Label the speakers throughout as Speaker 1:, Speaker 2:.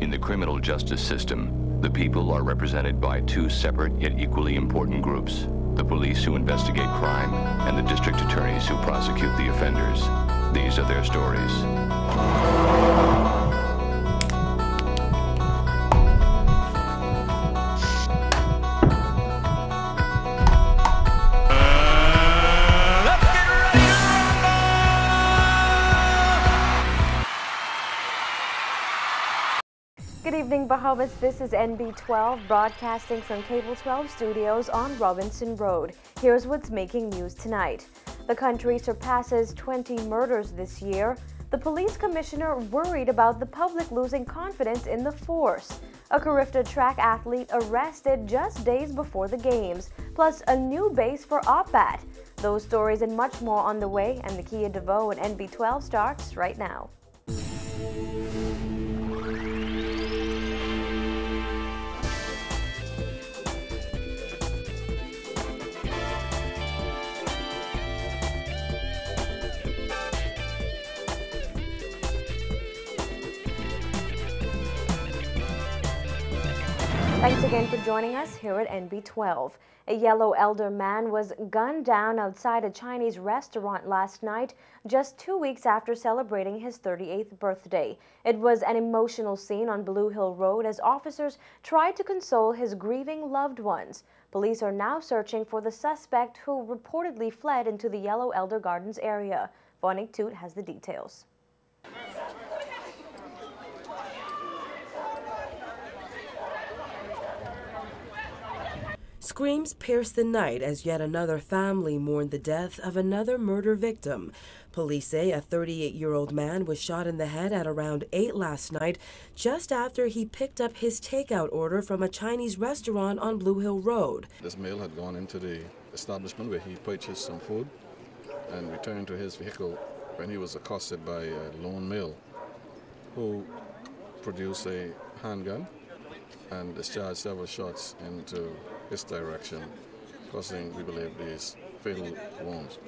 Speaker 1: In the criminal justice system, the people are represented by two separate yet equally important groups the police who investigate crime and the district attorneys who prosecute the offenders. These are their stories.
Speaker 2: Bahamas. This is NB12 broadcasting from Cable 12 studios on Robinson Road. Here's what's making news tonight. The country surpasses 20 murders this year. The police commissioner worried about the public losing confidence in the force. A Carifta track athlete arrested just days before the games, plus a new base for OPBAT. Those stories and much more on the way, and the Kia DeVoe and NB12 starts right now. Thanks again for joining us here at NB12. A yellow elder man was gunned down outside a Chinese restaurant last night, just two weeks after celebrating his 38th birthday. It was an emotional scene on Blue Hill Road as officers tried to console his grieving loved ones. Police are now searching for the suspect who reportedly fled into the Yellow Elder Gardens area. Vonik Toot has the details.
Speaker 3: Screams pierced the night as yet another family mourned the death of another murder victim. Police say a 38 year old man was shot in the head at around 8 last night, just after he picked up his takeout order from a Chinese restaurant on Blue Hill Road.
Speaker 4: This male had gone into the establishment where he purchased some food and returned to his vehicle when he was accosted by a lone male who produced a handgun and discharged several shots into his direction, causing, we believe, these fatal wounds.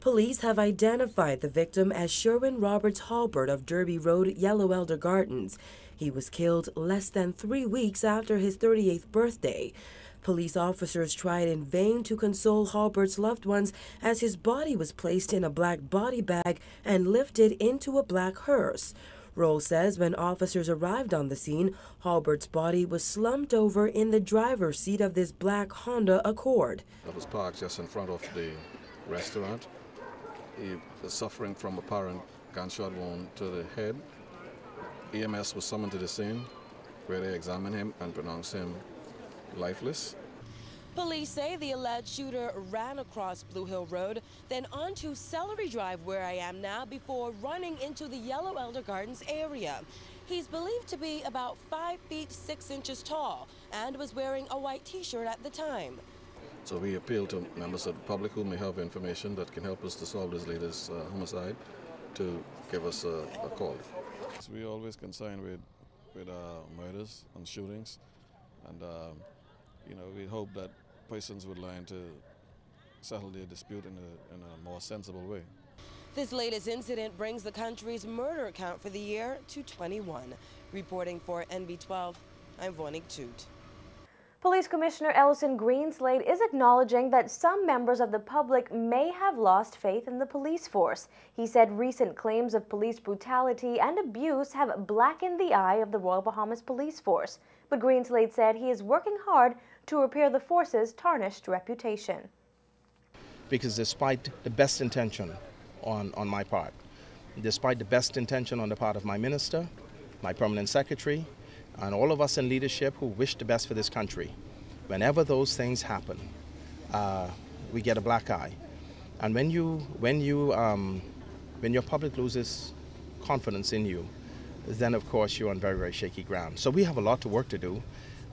Speaker 3: Police have identified the victim as Sherwin Roberts Halbert of Derby Road, Yellow Elder Gardens. He was killed less than three weeks after his 38th birthday. Police officers tried in vain to console Halbert's loved ones as his body was placed in a black body bag and lifted into a black hearse. Roll says when officers arrived on the scene, Halbert's body was slumped over in the driver's seat of this black Honda Accord.
Speaker 4: That was parked just in front of the restaurant. He was suffering from apparent gunshot wound to the head. EMS was summoned to the scene where they examined him and pronounced him lifeless.
Speaker 3: Police say the alleged shooter ran across Blue Hill Road, then onto Celery Drive, where I am now, before running into the Yellow Elder Gardens area. He's believed to be about 5 feet 6 inches tall and was wearing a white t shirt at the time.
Speaker 4: So we appeal to members of the public who may have information that can help us to solve this latest uh, homicide to give us a, a call. So we're always concerned with, with uh, murders and shootings, and um, you know we hope that persons would learn to settle their dispute in a, in a more sensible way.
Speaker 3: This latest incident brings the country's murder count for the year to 21. Reporting for NB12, I'm Vonik Toot.
Speaker 2: Police Commissioner Ellison Greenslade is acknowledging that some members of the public may have lost faith in the police force. He said recent claims of police brutality and abuse have blackened the eye of the Royal Bahamas Police Force. But Greenslade said he is working hard to repair the force's tarnished reputation.
Speaker 5: Because despite the best intention on, on my part, despite the best intention on the part of my minister, my permanent secretary, and all of us in leadership who wish the best for this country, whenever those things happen, uh, we get a black eye. And when you, when you, um, when your public loses confidence in you, then of course you're on very, very shaky ground. So we have a lot to work to do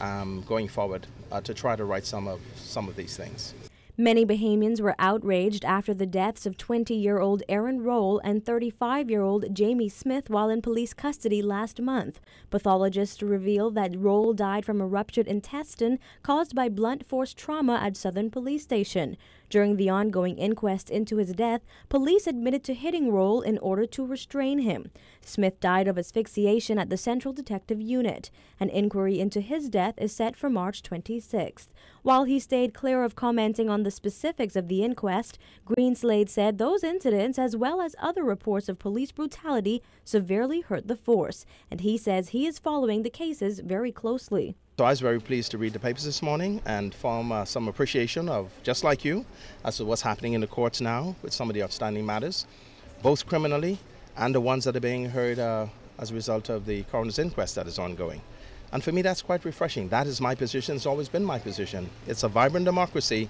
Speaker 5: um, going forward uh, to try to right some of some of these things.
Speaker 2: Many Bahamians were outraged after the deaths of 20 year old Aaron Roll and 35 year old Jamie Smith while in police custody last month. Pathologists revealed that Roll died from a ruptured intestine caused by blunt force trauma at Southern Police Station. During the ongoing inquest into his death, police admitted to hitting Roll in order to restrain him. Smith died of asphyxiation at the Central Detective Unit. An inquiry into his death is set for March 26th. While he stayed clear of commenting on the specifics of the inquest, Greenslade said those incidents, as well as other reports of police brutality, severely hurt the force, and he says he is following the cases very closely.
Speaker 5: So I was very pleased to read the papers this morning and form uh, some appreciation of, just like you, as to what's happening in the courts now with some of the outstanding matters, both criminally and the ones that are being heard uh, as a result of the coroner's inquest that is ongoing. And for me, that's quite refreshing. That is my position. It's always been my position. It's a vibrant democracy,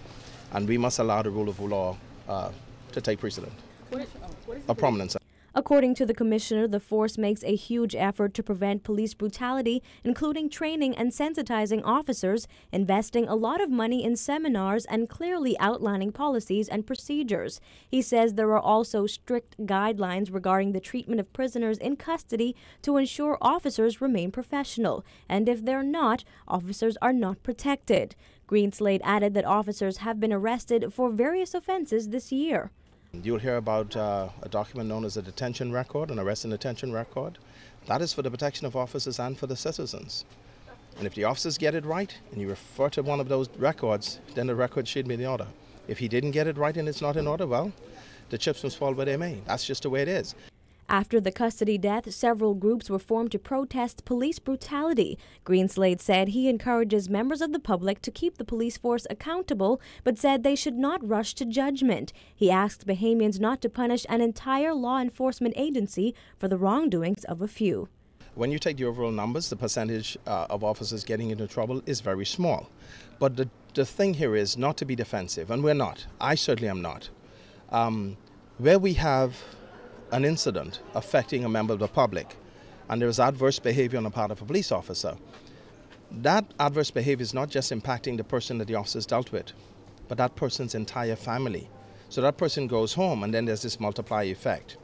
Speaker 5: and we must allow the rule of law uh, to take precedent. What is, what is a prominence.
Speaker 2: According to the commissioner, the force makes a huge effort to prevent police brutality, including training and sensitizing officers, investing a lot of money in seminars, and clearly outlining policies and procedures. He says there are also strict guidelines regarding the treatment of prisoners in custody to ensure officers remain professional, and if they're not, officers are not protected. Greenslade added that officers have been arrested for various offenses this year.
Speaker 5: You'll hear about uh, a document known as a detention record, an arrest and detention record. That is for the protection of officers and for the citizens. And if the officers get it right and you refer to one of those records, then the record should be in order. If he didn't get it right and it's not in order, well, the chips must fall where they may. That's just the way it is.
Speaker 2: After the custody death, several groups were formed to protest police brutality. Greenslade said he encourages members of the public to keep the police force accountable, but said they should not rush to judgment. He asked Bahamians not to punish an entire law enforcement agency for the wrongdoings of a few.
Speaker 5: When you take the overall numbers, the percentage uh, of officers getting into trouble is very small. But the, the thing here is not to be defensive, and we're not. I certainly am not. Um, where we have an incident affecting a member of the public and there is adverse behavior on the part of a police officer, that adverse behavior is not just impacting the person that the officers dealt with, but that person's entire family. So that person goes home and then there's this multiplier effect.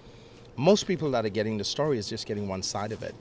Speaker 5: Most people that are getting the story is just getting one side of it.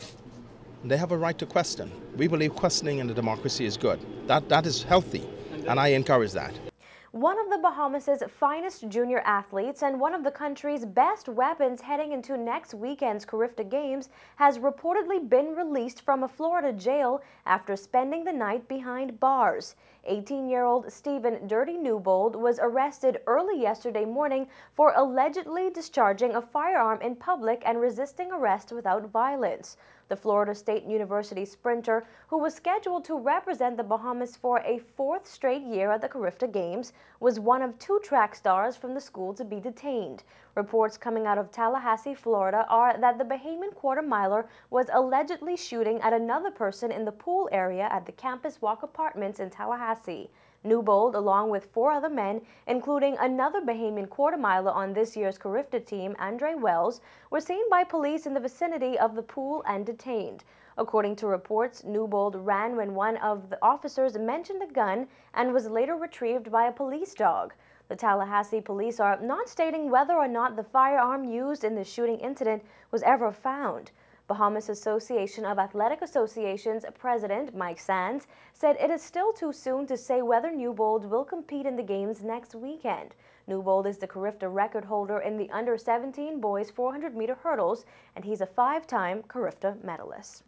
Speaker 5: They have a right to question. We believe questioning in the democracy is good. That, that is healthy, and I encourage that.
Speaker 2: One of the Bahamas' finest junior athletes and one of the country's best weapons heading into next weekend's Carifta Games has reportedly been released from a Florida jail after spending the night behind bars. 18-year-old Stephen Dirty Newbold was arrested early yesterday morning for allegedly discharging a firearm in public and resisting arrest without violence. The Florida State University sprinter, who was scheduled to represent the Bahamas for a fourth straight year at the Carifta Games, was one of two track stars from the school to be detained. Reports coming out of Tallahassee, Florida are that the Bahamian quarter miler was allegedly shooting at another person in the pool area at the Campus Walk Apartments in Tallahassee. Newbold, along with four other men, including another Bahamian quarter miler on this year's Carifta team, Andre Wells, were seen by police in the vicinity of the pool and detained. According to reports, Newbold ran when one of the officers mentioned a gun and was later retrieved by a police dog. The Tallahassee police are not stating whether or not the firearm used in the shooting incident was ever found. Bahamas Association of Athletic Associations President Mike Sands said it is still too soon to say whether Newbold will compete in the games next weekend. Newbold is the Carifta record holder in the under 17 boys 400 meter hurdles, and he's a five time Carifta medalist.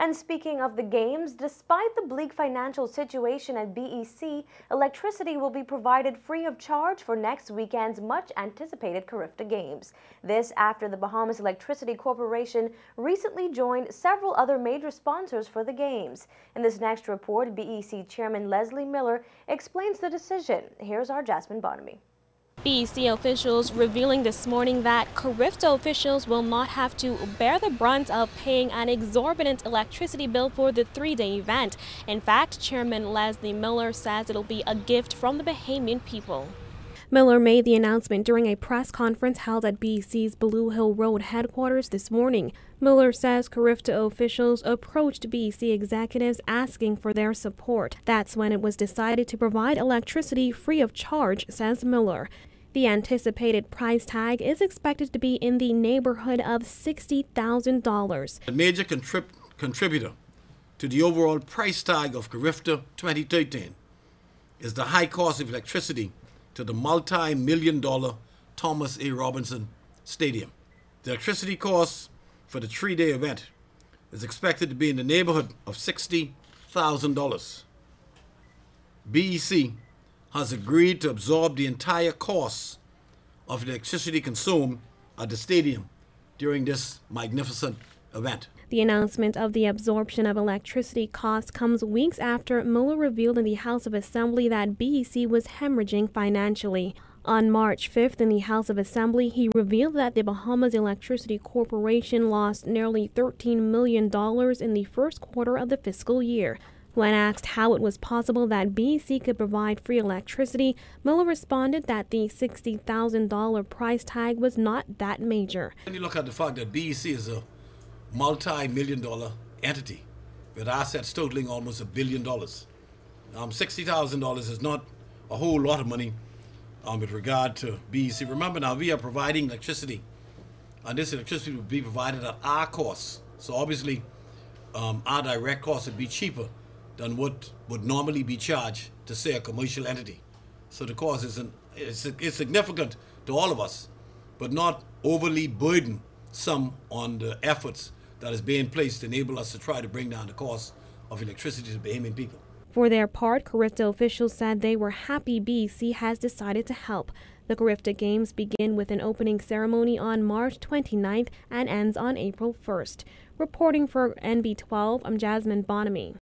Speaker 2: And speaking of the games, despite the bleak financial situation at BEC, electricity will be provided free of charge for next weekend's much anticipated Carifta Games. This after the Bahamas Electricity Corporation recently joined several other major sponsors for the Games. In this next report, BEC Chairman Leslie Miller explains the decision. Here's our Jasmine Bonamy.
Speaker 6: BEC officials revealing this morning that Carifta officials will not have to bear the brunt of paying an exorbitant electricity bill for the three-day event. In fact, Chairman Leslie Miller says it'll be a gift from the Bahamian people. Miller made the announcement during a press conference held at BEC's Blue Hill Road headquarters this morning. Miller says Carifta officials approached BEC executives asking for their support. That's when it was decided to provide electricity free of charge, says Miller. The anticipated price tag is expected to be in the neighborhood of $60,000.
Speaker 7: A major contrib contributor to the overall price tag of Carifta 2013 is the high cost of electricity to the multi million dollar Thomas A. Robinson Stadium. The electricity cost for the three day event is expected to be in the neighborhood of $60,000. BEC has agreed to absorb the entire cost of electricity consumed at the stadium during this magnificent event.
Speaker 6: The announcement of the absorption of electricity costs comes weeks after Miller revealed in the House of Assembly that BEC was hemorrhaging financially. On March 5th in the House of Assembly, he revealed that the Bahamas Electricity Corporation lost nearly $13 million in the first quarter of the fiscal year. When asked how it was possible that BC could provide free electricity, Miller responded that the $60,000 price tag was not that major.
Speaker 7: When you look at the fact that BC is a multi million dollar entity with assets totaling almost a billion dollars, um, $60,000 is not a whole lot of money um, with regard to BEC. Remember now, we are providing electricity, and this electricity will be provided at our cost. So obviously, um, our direct cost would be cheaper than what would normally be charged to say a commercial entity. So the cost is, an, is, is significant to all of us, but not overly burden some on the efforts that is being placed to enable us to try to bring down the cost of electricity to Bahamian people.
Speaker 6: For their part, Carifta officials said they were happy BC has decided to help. The Carifta Games begin with an opening ceremony on March 29th and ends on April 1st. Reporting for NB12, I'm Jasmine Bonamy.